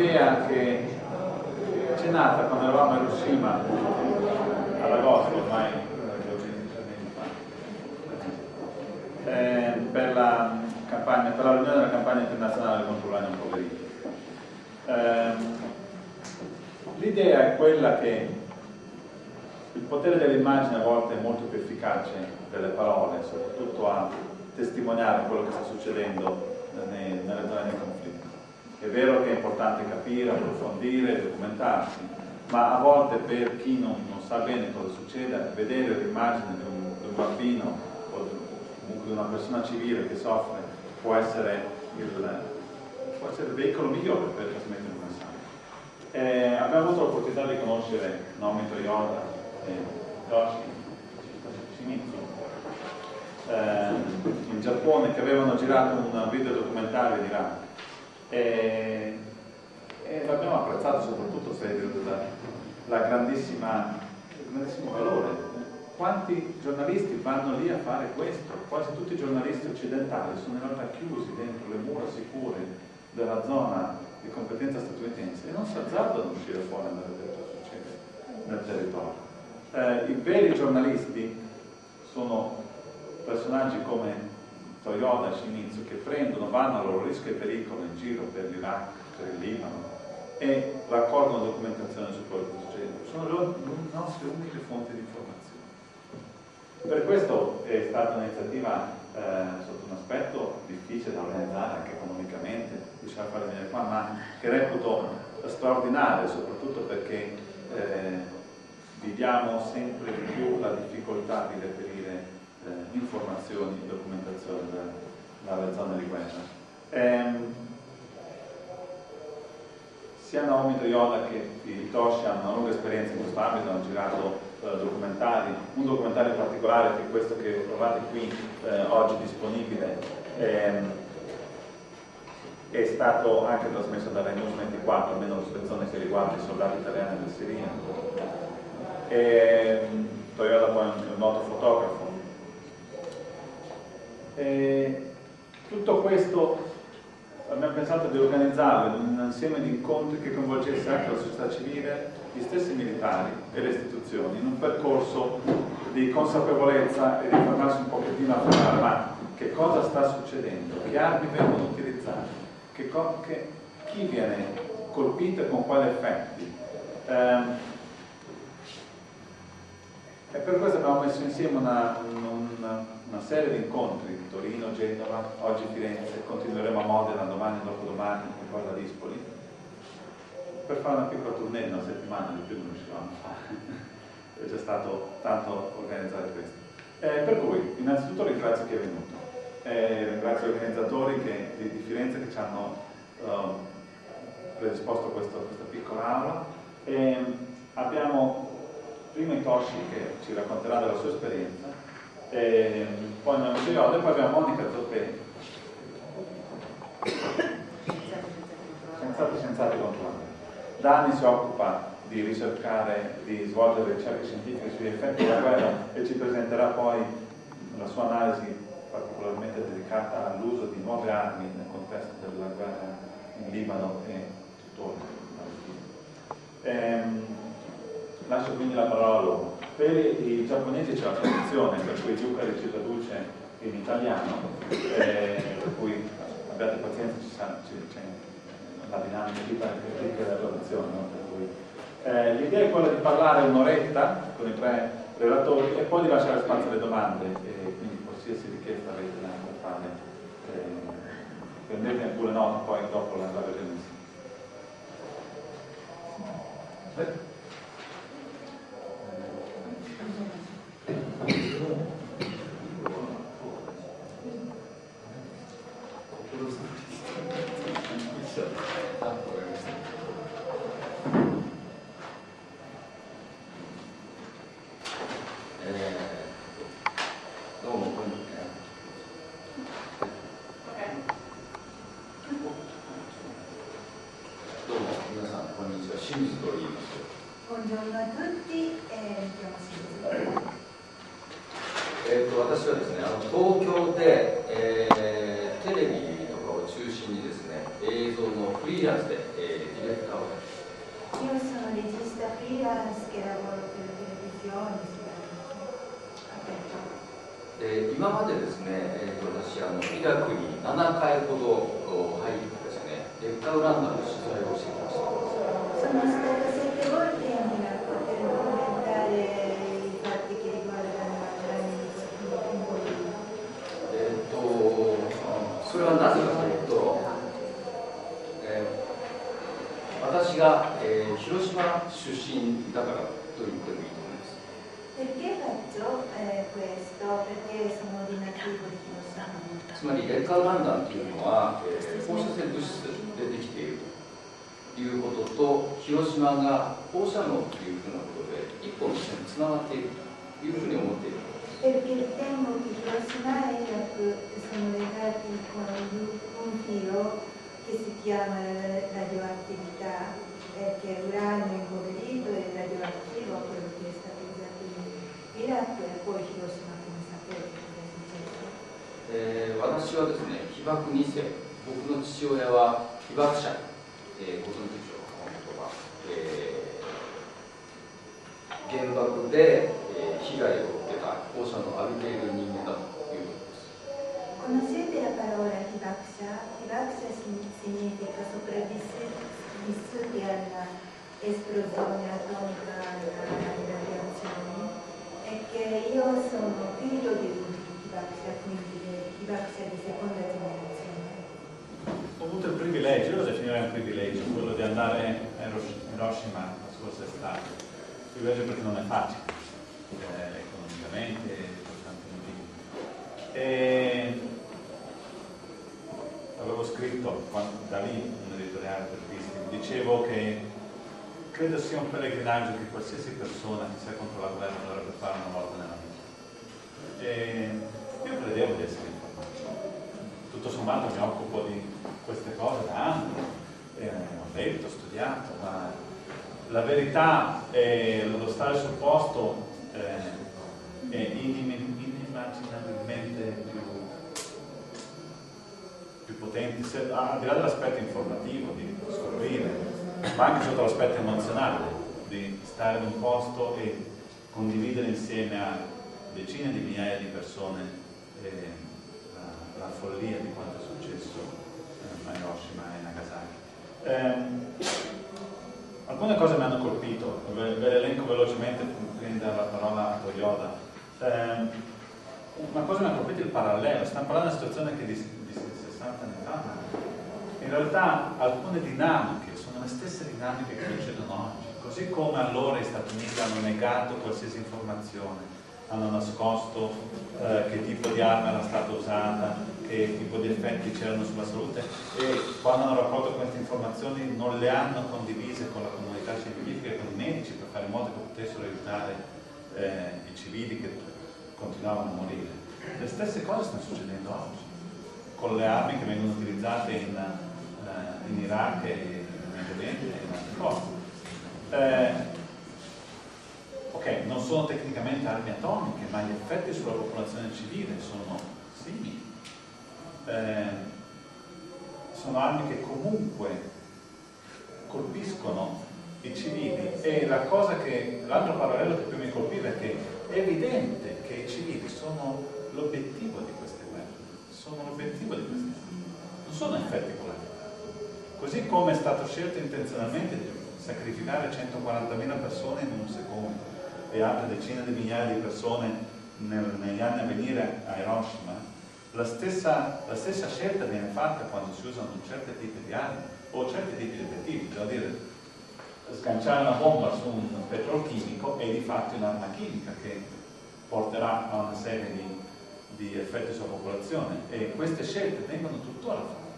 un'idea che c'è nata quando eravamo a Hiroshima agosto ormai eh, per la campagna, per la riunione della campagna internazionale contro l'anno poverino. Eh, l'idea è quella che il potere dell'immagine a volte è molto più efficace delle parole, soprattutto a testimoniare quello che sta succedendo nelle zone di. È vero che è importante capire, approfondire, documentarsi, ma a volte per chi non, non sa bene cosa succede, vedere l'immagine di, di un, bambino o comunque di una persona civile che soffre può essere il, può essere il veicolo migliore per trasmettere un messaggio. Eh, abbiamo avuto l'opportunità di conoscere Naomi Toyota e Yoshi Shimizu eh, in Giappone che avevano girato un video documentario in Iraq e, e l'abbiamo apprezzato soprattutto per la, la grandissima, il grandissimo valore quanti giornalisti vanno lì a fare questo? Quasi tutti i giornalisti occidentali sono in realtà chiusi dentro le mura sicure della zona di competenza statunitense e non si azzardano ad uscire fuori a andare a vedere cosa succede nel territorio. Eh, I veri giornalisti sono personaggi come Toyota Shimizu che prendono, vanno a loro rischio e pericolo in giro per l'Iraq, per il Libano e raccolgono documentazione su quello che succede. Sono le nostre uniche fonti di informazione. Per questo è stata un'iniziativa eh, sotto un aspetto difficile da organizzare anche economicamente, riuscire a fare venire qua, ma che reputo straordinaria, soprattutto perché eh, viviamo sempre di più la difficoltà di reperire eh, informazioni e documentazione da, dalle zone di guerra. Ehm, sia Naomi Toyoda che Hitoshi hanno una lunga esperienza in questo ambito, hanno girato eh, documentari, un documentario particolare che è questo che trovate qui eh, oggi disponibile ehm, è stato anche trasmesso dalla News 24, almeno lo spezzone che riguarda i soldati italiani del Siria. E, Toyota poi è un noto fotografo. E, tutto questo abbiamo pensato di organizzarlo in un insieme di incontri che coinvolgesse anche la società civile, gli stessi militari e le istituzioni in un percorso di consapevolezza e di fermarsi un pochettino a parlare ma che cosa sta succedendo, che armi vengono utilizzate, che che, chi viene colpito e con quali effetti. Eh, e per questo abbiamo messo insieme una, una serie di incontri, Torino, Genova, oggi Firenze, continueremo a Modena domani e dopodomani e poi a Dispoli, per fare una piccola tournée una settimana, di più non riuscivamo a fare, è già stato tanto organizzare questo. Eh, per cui, innanzitutto ringrazio chi è venuto, eh, ringrazio gli organizzatori che, di, di, Firenze che ci hanno uh, predisposto questo, questa piccola aula. E abbiamo prima Itoshi che ci racconterà della sua esperienza, e poi Nano Yoda e poi abbiamo Monica Zoppè. Senz'altro senz'altro controllare. Da anni si occupa di ricercare, di svolgere ricerche scientifiche sugli effetti della guerra e ci presenterà poi la sua analisi particolarmente dedicata all'uso di nuove armi nel contesto della guerra in Libano e tuttora. Ehm, lascio quindi la parola a loro. Per i giapponesi c'è la traduzione, per cui Yuka ci traduce in italiano, eh, per cui abbiate pazienza, c'è la dinamica di della traduzione. No? Eh, L'idea è quella di parlare un'oretta con i tre relatori e poi di lasciare spazio alle domande, e quindi qualsiasi richiesta avete da fare. Eh, prendete pure nota poi dopo la, la versione. つまり劣化ウラン弾というのは、えー放射性物質でできていうことと広島が放射能というふうなことで一本の線につながっているというふうに思っている Perché ritengo che Hiroshima e Irak sono legati con un si chiama la radioattività, eh, che è uranio impoverito e radioattivo, quello che è stato usato in Iraq e poi Hiroshima cosa è successo. えー私はですね被爆2世僕の父親は被爆者、えーご存知 Privilegio perché non è facile, eh, economicamente per tanti motivi. E avevo scritto da lì un editoriale per Disney, dicevo che credo sia un pellegrinaggio che qualsiasi persona che sia contro la guerra dovrebbe fare una volta nella vita. E io credevo di essere informato. Tutto sommato mi occupo di queste cose da anni, eh, ho letto, ho studiato, ma la verità e lo stare sul posto eh, è inim- inimmaginabilmente più, più potente, se- al di là dell'aspetto informativo, di scoprire, ma anche sotto l'aspetto emozionale, di stare in un posto e condividere insieme a decine di migliaia di persone eh, la, la follia di quanto è successo eh, a Hiroshima e Nagasaki. Alcune cose mi hanno colpito, ve, ve le elenco velocemente prima la parola a Toyoda. Ehm, una cosa mi ha colpito il parallelo, stiamo parlando di una situazione che di, di 60 anni fa, in realtà alcune dinamiche sono le stesse dinamiche che succedono oggi, così come allora gli Stati Uniti hanno negato qualsiasi informazione, hanno nascosto eh, che tipo di arma era stata usata, che tipo di effetti c'erano sulla salute e quando hanno raccolto queste informazioni non le hanno condivise con la comunità scientifica e con i medici per fare in modo che potessero aiutare eh, i civili che continuavano a morire. Le stesse cose stanno succedendo oggi, con le armi che vengono utilizzate in, eh, in Iraq e in Medio Oriente e in altri posti. Eh, ok, non sono tecnicamente armi atomiche, ma gli effetti sulla popolazione civile sono simili. Eh, sono armi che comunque colpiscono i civili e la cosa che, l'altro parallelo che più mi colpiva è che è evidente che i civili sono l'obiettivo di queste guerre, sono l'obiettivo di queste guerre, non sono effetti collaterali. Così come è stato scelto intenzionalmente di sacrificare 140.000 persone in un secondo e altre decine di migliaia di persone nel- negli anni a venire a Hiroshima, la stessa, la stessa, scelta viene fatta quando si usano certi tipi di armi o certi tipi di obiettivi, cioè dire sganciare una bomba su un petrolchimico è di fatto un'arma chimica che porterà a una serie di, di effetti sulla popolazione e queste scelte vengono tuttora fatte.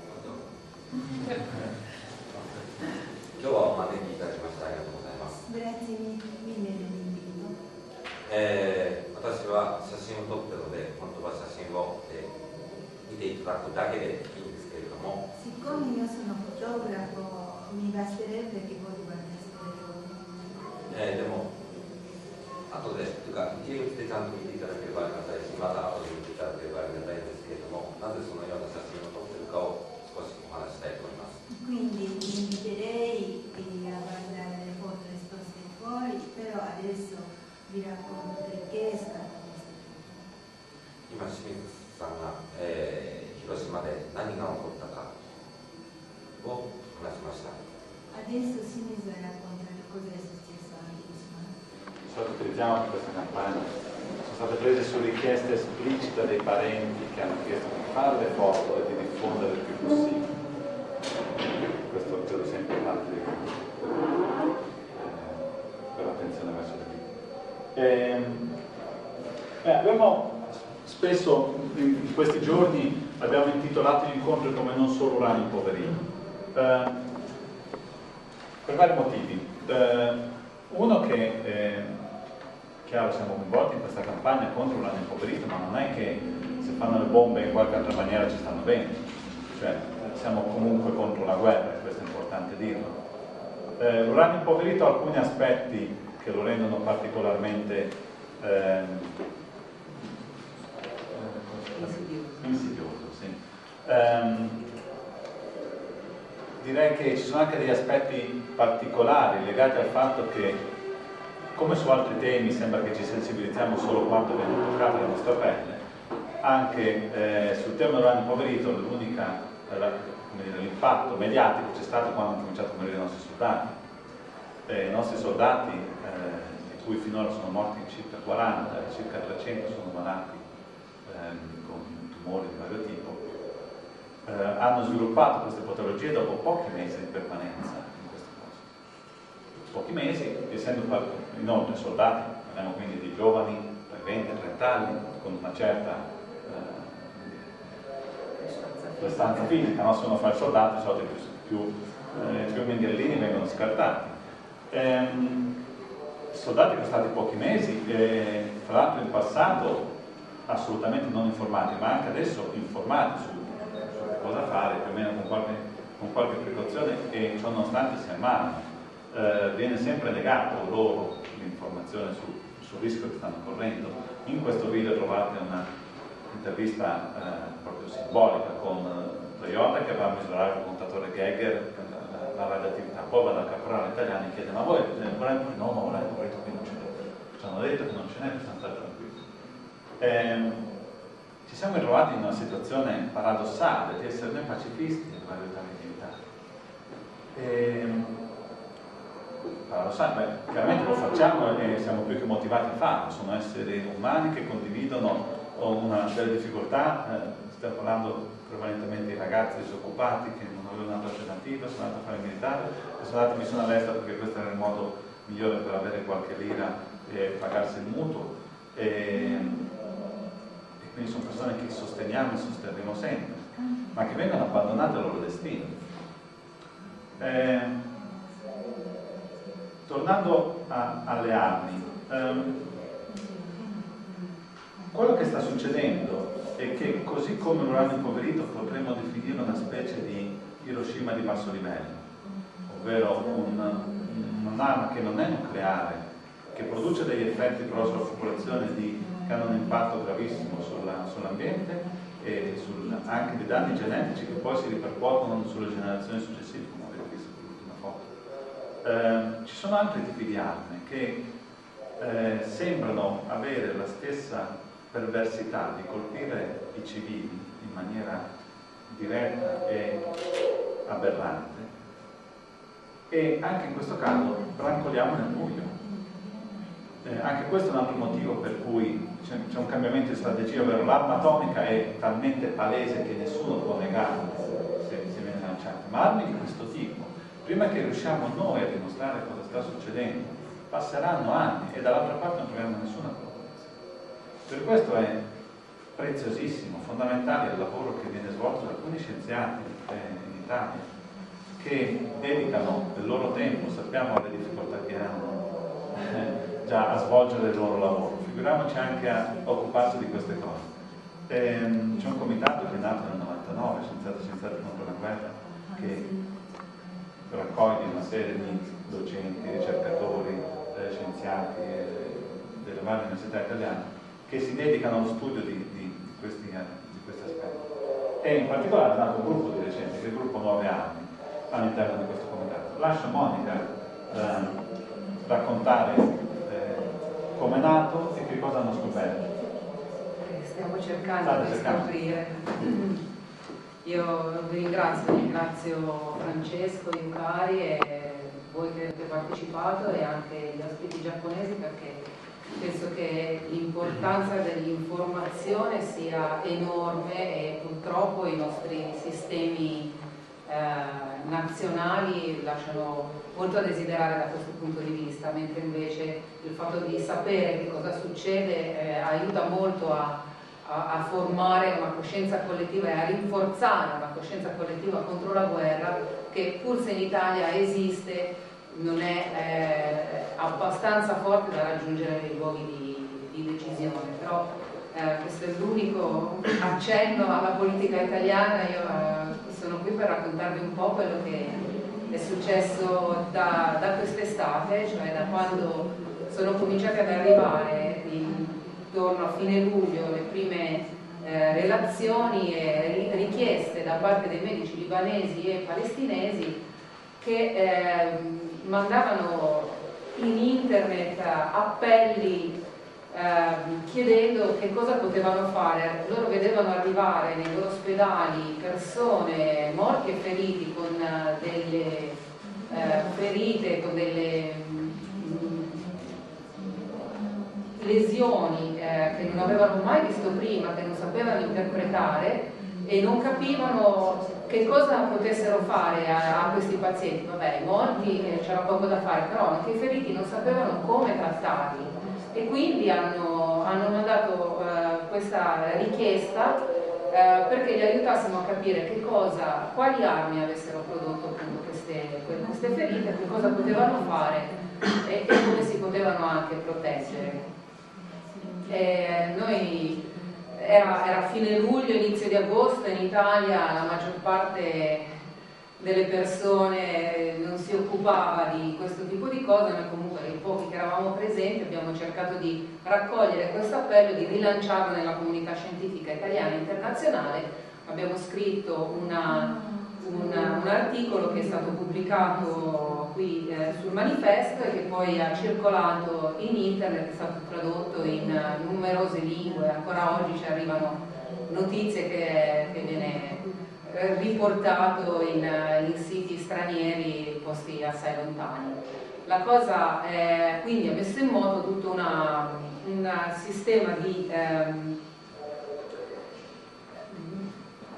Io ho una vendita di questa Grazie mille dell'invito. えー私は写真を撮ってるので本当は写真を、えー見ていただくだけでいいんですけれども.えー、でも後でというか一応してちゃんと見ていただければありがたいしまた後で見ていただければありがたいんですけれどもなぜそのような per vari motivi. Eh, uno che, eh, chiaro, siamo coinvolti in questa campagna contro l'uranio impoverito, ma non è che se fanno le bombe in qualche altra maniera ci stanno bene. Cioè, eh, siamo comunque contro la guerra, questo è importante dirlo. Eh, l'uranio impoverito ha alcuni aspetti che lo rendono particolarmente eh, insidioso. Sì. Ehm, direi che ci sono anche degli aspetti particolari legati al fatto che, come su altri temi, sembra che ci sensibilizziamo solo quando viene toccata la nostra pelle, anche eh, sul tema dell'uranio impoverito l'impatto mediatico c'è stato quando hanno cominciato a morire i nostri soldati. Eh, I nostri soldati, eh, di cui finora sono morti circa 40, e circa 300 sono malati ehm, con tumori di vario tipo, eh, hanno sviluppato queste patologie dopo pochi mesi di permanenza in questo posto. Pochi mesi, essendo inoltre soldati, parliamo quindi di giovani tra i 20 e i 30 anni, con una certa eh, prestanza fisica, no? se uno fa il soldato, di solito più, più, eh, più minghellini vengono scartati. Ehm, soldati che sono stati pochi mesi, e fra l'altro in passato assolutamente non informati, ma anche adesso informati su, cosa fare, più o meno con qualche, con qualche precauzione e ciò nonostante si ammalano. Eh, viene sempre negato loro l'informazione su- sul rischio che stanno correndo. In questo video trovate una intervista eh, proprio simbolica con eh, Toyota che va a misurare il contatore Geiger, la, radioattività. Poi va dal caporale italiano e chiede ma voi volete? No, ma volete, volete qui non ce n'è. Ci hanno detto che non ce n'è, bisogna stare tranquilli. Ehm, ci siamo ritrovati in una situazione paradossale di essere noi pacifisti e la radioattività. Ehm, paradossale, beh, chiaramente lo facciamo e siamo più che motivati a farlo, sono esseri umani che condividono una delle difficoltà, eh, stiamo parlando prevalentemente di ragazzi disoccupati che non avevano una alternativa, sono andati a fare il militare sono andati in missione all'estero perché questo era il modo migliore per avere qualche lira e pagarsi il mutuo. E, e quindi sono persone che sosteniamo e sosterremo sempre, ma che vengono abbandonate al loro destino. Eh, tornando a- alle armi, ehm, quello che sta succedendo è che così come l'uranio impoverito potremmo definire una specie di Hiroshima di basso livello, ovvero un- un'arma che non è nucleare, che produce degli effetti però sulla popolazione di- che hanno un impatto gravissimo sulla- sull'ambiente e sul- anche dei danni genetici che poi si ripercuotono sulle generazioni successive, come avete visto nell'ultima foto. Eh, ci sono altri tipi di armi che eh, sembrano avere la stessa perversità di colpire i civili in maniera diretta e aberrante e anche in questo caso brancoliamo nel buio. Eh, anche questo è un altro motivo per cui c'è, un cambiamento di strategia, ovvero l'arma atomica è talmente palese che nessuno può negarla se, se viene lanciata, ma armi di questo tipo, prima che riusciamo noi a dimostrare cosa sta succedendo, passeranno anni e dall'altra parte non troviamo nessuna prova. Per questo è preziosissimo, fondamentale il lavoro che viene svolto da alcuni scienziati eh, in Italia che dedicano il loro tempo, sappiamo le difficoltà che hanno eh, già a svolgere il loro lavoro, figuriamoci anche a occuparsi di queste cose. Ehm, c'è un comitato che è nato nel 99, Scienziati Scienziati contro la guerra, che raccoglie una serie di docenti, ricercatori, eh, scienziati delle varie università italiane che si dedicano allo studio di, di, di, questi, di questi, aspetti. E in particolare è nato un gruppo di recente, che è il gruppo 9 anni, all'interno di questo comitato. Lascio Monica eh, raccontare eh, come è nato e che cosa hanno scoperto. Stiamo cercando State di cercando. scoprire. Io vi ringrazio, ringrazio Francesco Iucari e voi che avete partecipato e anche gli ospiti giapponesi perché penso che l'importanza dell'informazione sia enorme e purtroppo i nostri sistemi eh, nazionali lasciano molto a desiderare da questo punto di vista, mentre invece il fatto di sapere che cosa succede eh, aiuta molto a, a, a, formare una coscienza collettiva e a rinforzare una coscienza collettiva contro la guerra che pur se in Italia esiste non è eh, abbastanza forte da raggiungere i luoghi di, di decisione, però eh, questo è l'unico accenno alla politica italiana, io eh, sono qui per raccontarvi un po' quello che è successo da, da quest'estate, cioè da quando sono cominciate ad arrivare intorno a fine luglio le prime eh, relazioni e richieste da parte dei medici libanesi e palestinesi che eh, mandavano in internet appelli eh, chiedendo che cosa potevano fare. Loro vedevano arrivare loro ospedali persone morti e feriti con uh, delle eh, ferite, con delle mm, lesioni eh, che non avevano mai visto prima, che non sapevano interpretare e non capivano che cosa potessero fare a, a questi pazienti. Vabbè, i morti eh, c'era poco da fare, però anche i feriti non sapevano come trattarli e quindi hanno, hanno mandato eh, questa richiesta eh, perché li aiutassimo a capire che cosa, quali armi avessero prodotto appunto queste, queste ferite, che cosa potevano fare e, e come si potevano anche proteggere. E noi era, era fine luglio, inizio di agosto, in Italia la maggior parte delle persone non si occupava di questo tipo di cose, noi comunque i pochi che eravamo presenti abbiamo cercato di raccogliere questo appello, di rilanciarlo nella comunità scientifica italiana e internazionale. Abbiamo scritto una, una, un articolo che è stato pubblicato qui eh, sul manifesto e che poi ha circolato in internet, è stato tradotto in uh, numerose lingue, ancora oggi ci arrivano notizie che, che viene eh, riportato in, uh, in, siti stranieri posti assai lontani. La cosa è, quindi ha messo in moto tutto una, un sistema di ehm,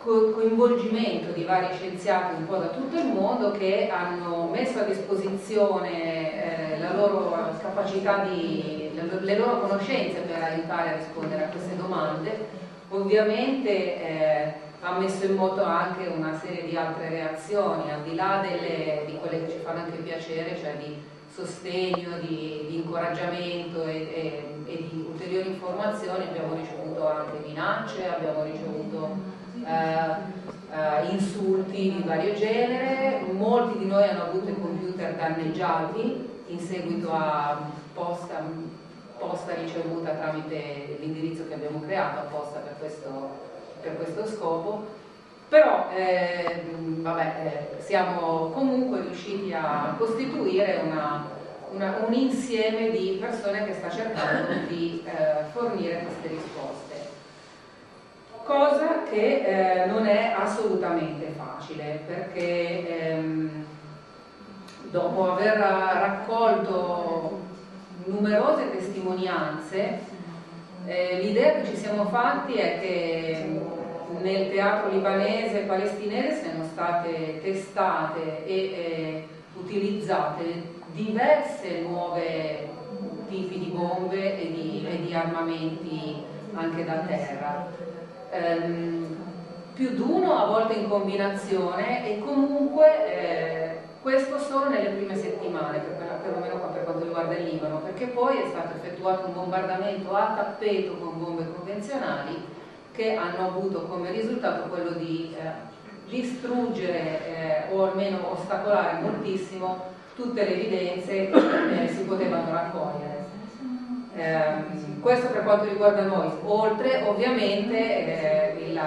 coinvolgimento di vari scienziati un po' da tutto il mondo che hanno messo a disposizione eh, la loro capacità di, le, loro conoscenze per aiutare a rispondere a queste domande. Ovviamente eh, ha messo in moto anche una serie di altre reazioni, al di là delle, di quelle che ci fanno anche piacere, cioè di sostegno, di, di incoraggiamento e, e, e di ulteriori informazioni, abbiamo ricevuto anche minacce, abbiamo ricevuto eh, eh, insulti di vario genere, molti di noi hanno avuto i computer danneggiati in seguito a posta, posta ricevuta tramite l'indirizzo che abbiamo creato apposta per questo, per questo scopo però eh, vabbè, siamo comunque riusciti a costituire una, una, un insieme di persone che sta cercando di eh, fornire queste risposte. Cosa che eh, non è assolutamente facile perché ehm, dopo aver raccolto numerose testimonianze eh, l'idea che ci siamo fatti è che nel teatro libanese e palestinese siano state testate e eh, utilizzate diverse nuove tipi di bombe e di, e di armamenti anche da terra. Ehm, più di uno, a volte in combinazione e comunque eh, questo solo nelle prime settimane, per, perlomeno per quanto riguarda il Libano, perché poi è stato effettuato un bombardamento a tappeto con bombe convenzionali che hanno avuto come risultato quello di eh, distruggere eh, o almeno ostacolare moltissimo tutte le evidenze che eh, si potevano raccogliere. Eh, questo per quanto riguarda noi, oltre ovviamente eh, il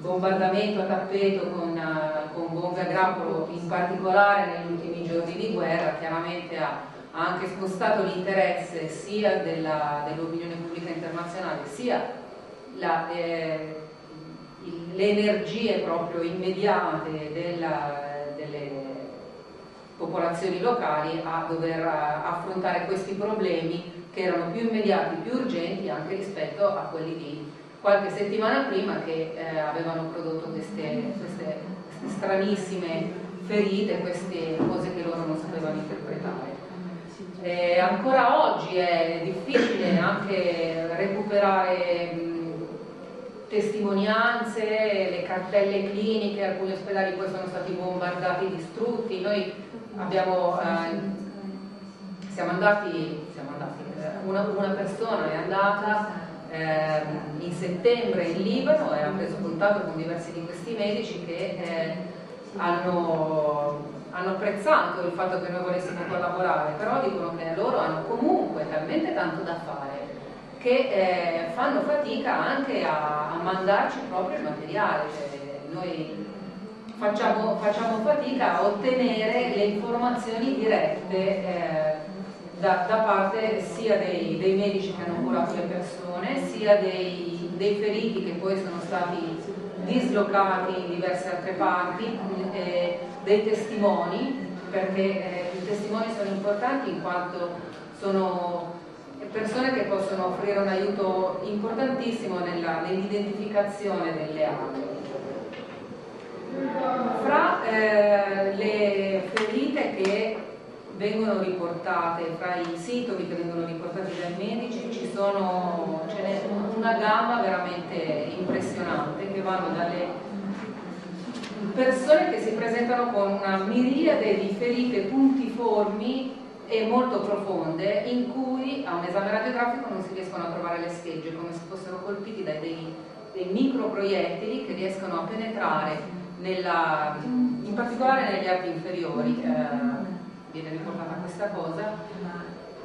bombardamento a tappeto con, uh, con a grappolo, in particolare negli ultimi giorni di guerra, chiaramente ha, anche spostato l'interesse sia dell'opinione dell pubblica internazionale sia la, eh, le energie proprio immediate della, delle popolazioni locali a dover eh, affrontare questi problemi che erano più immediati, più urgenti anche rispetto a quelli di qualche settimana prima che eh, avevano prodotto queste, queste, stranissime ferite, queste cose che loro non sapevano interpretare. E ancora oggi è difficile anche recuperare testimonianze, le cartelle cliniche, alcuni ospedali poi sono stati bombardati, distrutti. Noi abbiamo, eh, siamo andati, siamo andati eh, una, una, persona è andata eh, in settembre in Libano e ha preso contatto con diversi di questi medici che eh, hanno, hanno, apprezzato il fatto che noi volessimo collaborare, però dicono che loro hanno comunque talmente tanto da fare che eh, fanno fatica anche a, a, mandarci proprio il materiale. Cioè, noi facciamo, facciamo fatica a ottenere le informazioni dirette eh, da, da, parte sia dei, dei, medici che hanno curato le persone, sia dei, dei, feriti che poi sono stati dislocati in diverse altre parti, eh, dei testimoni, perché eh, i testimoni sono importanti in quanto sono persone che possono offrire un aiuto importantissimo nell'identificazione delle armi. Fra eh, le ferite che vengono riportate, fra i sintomi che vengono riportati dai medici, ci sono, ce n'è una gamma veramente impressionante che vanno dalle persone che si presentano con una miriade di ferite puntiformi e molto profonde in cui a un esame radiografico non si riescono a trovare le schegge come se fossero colpiti da dei, dei microproiettili che riescono a penetrare nella, in particolare negli arti inferiori, eh, viene riportata questa cosa,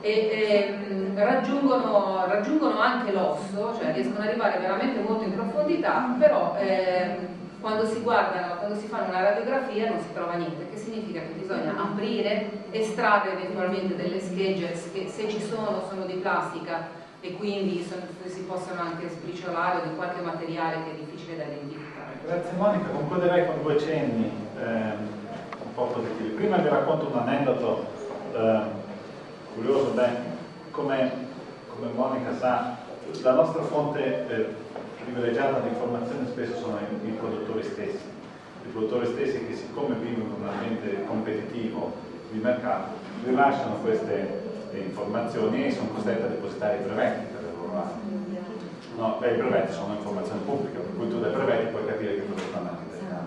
e, e raggiungono, raggiungono, anche l'osso, cioè riescono ad arrivare veramente molto in profondità, però eh, quando si guardano, quando si fanno una radiografia non si trova niente, che significa che bisogna aprire, estrarre eventualmente delle schegge che se ci sono sono di plastica e quindi sono, si possono anche sbriciolare o di qualche materiale che è difficile da identificare. Grazie Monica, concorderei con due cenni eh, un po' positivi. Prima vi racconto un aneddoto eh, curioso, beh, come, come, Monica sa, la nostra fonte eh, privilegiata di informazione spesso sono i, i, produttori stessi, i produttori stessi che siccome vivono in un ambiente competitivo di mercato rilasciano queste informazioni e sono costretti a depositare i brevetti per le loro armi. No, beh, i brevetti sono informazione pubblica, per cui tu dai brevetti puoi capire che cosa stanno anche dai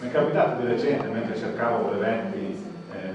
Mi è capitato di recente, mentre cercavo brevetti eh,